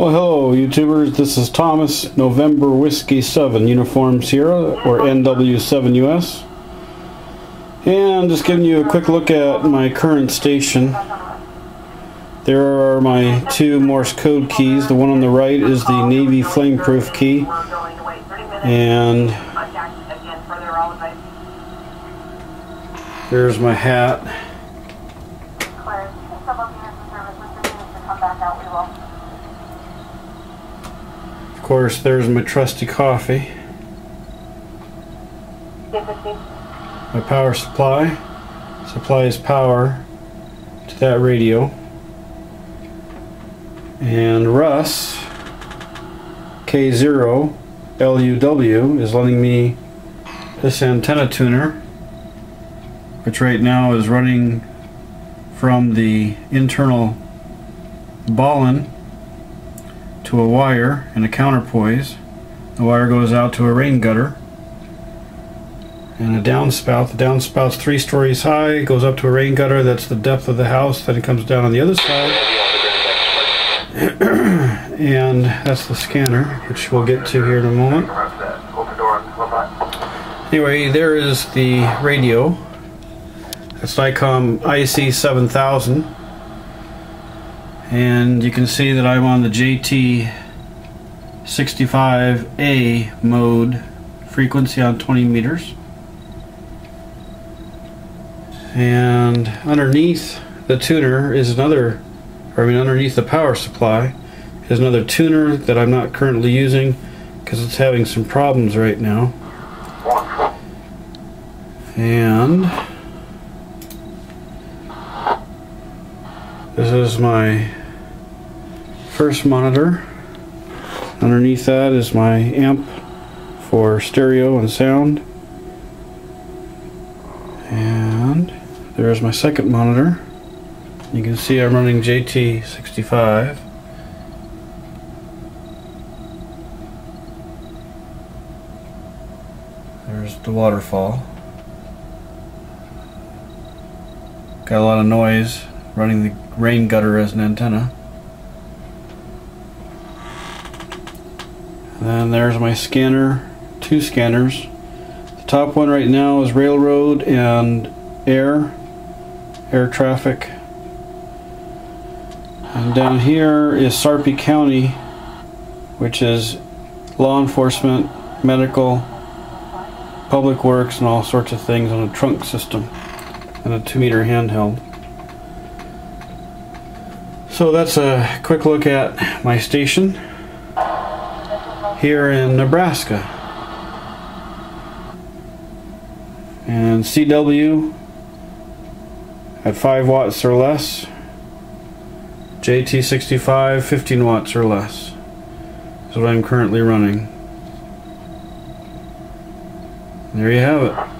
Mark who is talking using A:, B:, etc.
A: Well, hello, YouTubers. This is Thomas, November Whiskey 7, Uniform Sierra, or NW7US. And just giving you a quick look at my current station. There are my two Morse code keys. The one on the right is the Navy Flameproof key. And there's my hat. Of course, there's my trusty coffee. Mm-hmm. My power supply supplies power to that radio. And Russ K0 LUW is lending me this antenna tuner which right now is running from the internal balun to a wire and a counterpoise. The wire goes out to a rain gutter and a downspout. The downspout's three stories high, goes up to a rain gutter, that's the depth of the house, then it comes down on the other side. and that's the scanner, which we'll get to here in a moment. Anyway, there is the radio. It's an Icom IC 7000 and you can see that I'm on the JT 65A mode frequency on 20 meters. And underneath the tuner is another I mean underneath the power supply is another tuner that I'm not currently using because it's having some problems right now. And this is my first monitor. Underneath that is my amp for stereo and sound. And there's my second monitor. You can see I'm running JT65. There's the waterfall. Got a lot of noise running the rain gutter as an antenna. And then there's my scanner, two scanners. The top one right now is railroad and air, air traffic. And down here is Sarpy County, which is law enforcement, medical, public works, and all sorts of things on a trunk system and a two meter handheld. So that's a quick look at my station here in Nebraska. And CW at 5 watts or less. JT65 15 watts or less is what I'm currently running. There you have it.